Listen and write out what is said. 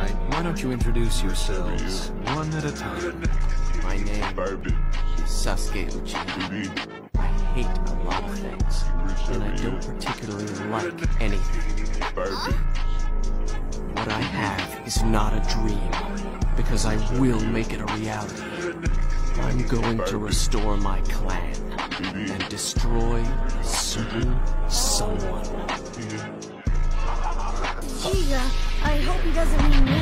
Why don't you introduce yourselves one at a time? My name is Sasuke Uchiha. I hate a lot of things, and I don't particularly like anything. What I have is not a dream, because I will make it a reality. I'm going to restore my clan and destroy I hope he doesn't mean me.